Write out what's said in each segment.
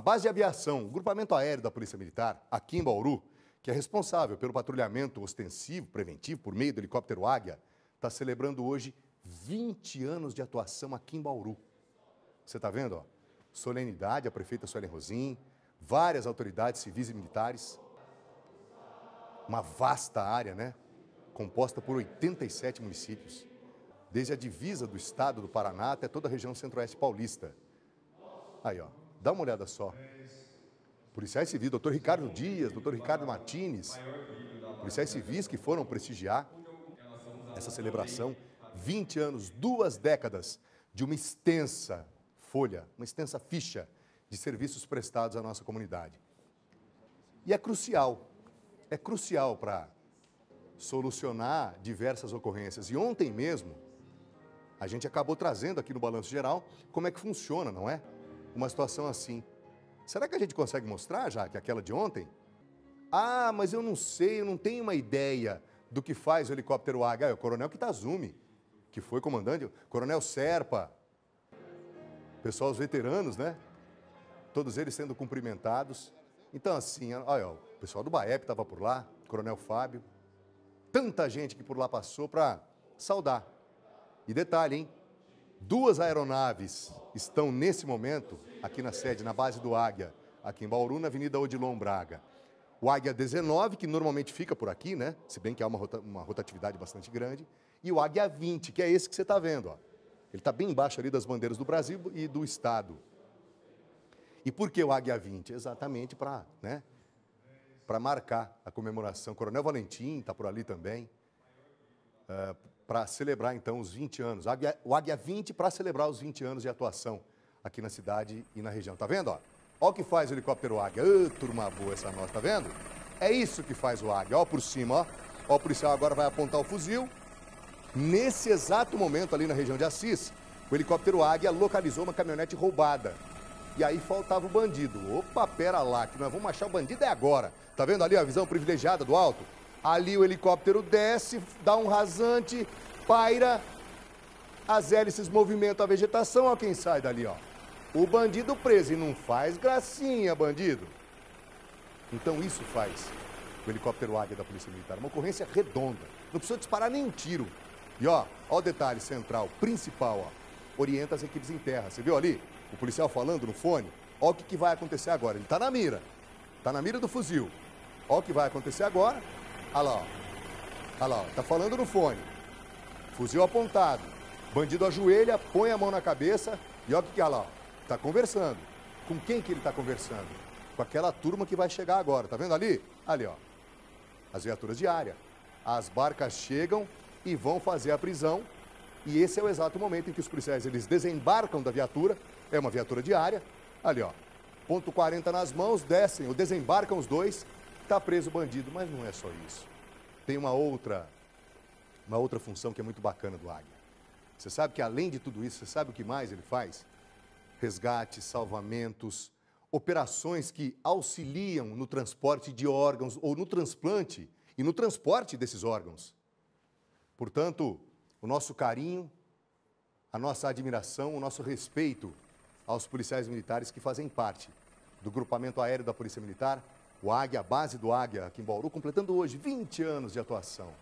A base de aviação, o grupamento aéreo da Polícia Militar, aqui em Bauru, que é responsável pelo patrulhamento ostensivo, preventivo, por meio do helicóptero Águia, está celebrando hoje 20 anos de atuação aqui em Bauru. Você está vendo? Ó? Solenidade, a prefeita Suelen Rosim, várias autoridades civis e militares. Uma vasta área, né? Composta por 87 municípios. Desde a divisa do estado do Paraná até toda a região centro-oeste paulista. Aí, ó, dá uma olhada só. Policiais civis, doutor Ricardo Dias, doutor Ricardo Martins, policiais civis que foram prestigiar essa celebração. 20 anos, duas décadas de uma extensa folha, uma extensa ficha de serviços prestados à nossa comunidade. E é crucial, é crucial para solucionar diversas ocorrências. E ontem mesmo, a gente acabou trazendo aqui no Balanço Geral como é que funciona, não é? Uma situação assim. Será que a gente consegue mostrar já que aquela de ontem? Ah, mas eu não sei, eu não tenho uma ideia do que faz o helicóptero Águia. É o coronel Kitazume, que foi comandante, coronel Serpa, pessoal, os veteranos, né? Todos eles sendo cumprimentados. Então, assim, olha, o pessoal do BAEP estava por lá, coronel Fábio, tanta gente que por lá passou para saudar. E detalhe, hein? Duas aeronaves estão nesse momento aqui na sede, na base do Águia, aqui em Bauru, na Avenida Odilon Braga. O Águia 19, que normalmente fica por aqui, né? Se bem que há uma, rota, uma rotatividade bastante grande. E o Águia 20, que é esse que você está vendo, ó. Ele está bem embaixo ali das bandeiras do Brasil e do Estado. E por que o Águia 20? Exatamente para né, marcar a comemoração. Coronel Valentim está por ali também. Uh, para celebrar, então, os 20 anos. O Águia 20 para celebrar os 20 anos de atuação aqui na cidade e na região. Tá vendo? Ó? O que faz o helicóptero Águia. Turma boa essa nossa, tá vendo? É isso que faz o Águia. Ó por cima, ó. Ó, o policial agora vai apontar o fuzil. Nesse exato momento, ali na região de Assis, o helicóptero Águia localizou uma caminhonete roubada. E aí faltava o bandido. Opa, pera lá, que nós vamos achar o bandido é agora. Tá vendo ali a visão privilegiada do alto? Ali o helicóptero desce, dá um rasante, paira, as hélices movimentam a vegetação, ó quem sai dali, ó. O bandido preso e não faz gracinha, bandido. Então isso faz o helicóptero Águia da Polícia Militar. Uma ocorrência redonda. Não precisa disparar nem um tiro. E ó, ó o detalhe central, principal, ó. Orienta as equipes em terra. Você viu ali? O policial falando no fone. Ó o que, que vai acontecer agora. Ele está na mira. Está na mira do fuzil. Ó o que vai acontecer agora. Olha lá. Olha lá. Tá falando no fone. Fuzil apontado. Bandido ajoelha, põe a mão na cabeça e ó o que, olha lá. Tá conversando. Com quem que ele está conversando? Com aquela turma que vai chegar agora. Tá vendo ali? Ali, ó. As viaturas de área. As barcas chegam e vão fazer a prisão. E esse é o exato momento em que os policiais eles desembarcam da viatura, é uma viatura diária, ali ó, ponto 40 nas mãos, descem ou desembarcam os dois, está preso o bandido, mas não é só isso. Tem uma outra, uma outra função que é muito bacana do Águia. Você sabe que além de tudo isso, você sabe o que mais ele faz? Resgates, salvamentos, operações que auxiliam no transporte de órgãos ou no transplante e no transporte desses órgãos. Portanto, o nosso carinho, a nossa admiração, o nosso respeito aos policiais militares que fazem parte do grupamento aéreo da Polícia Militar, o Águia, a base do Águia aqui em Bauru, completando hoje 20 anos de atuação.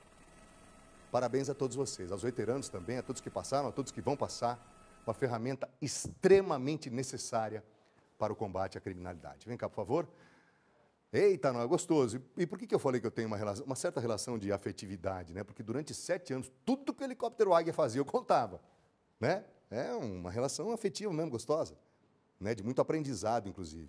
Parabéns a todos vocês, aos veteranos também, a todos que passaram, a todos que vão passar, uma ferramenta extremamente necessária para o combate à criminalidade. Vem cá, por favor. Eita, não é gostoso. E por que, eu falei que eu tenho uma, relação, uma certa relação de afetividade? Né? Porque durante sete anos, tudo que o helicóptero Águia fazia, eu contava. Né? É uma relação afetiva mesmo, gostosa. Né? De muito aprendizado, inclusive.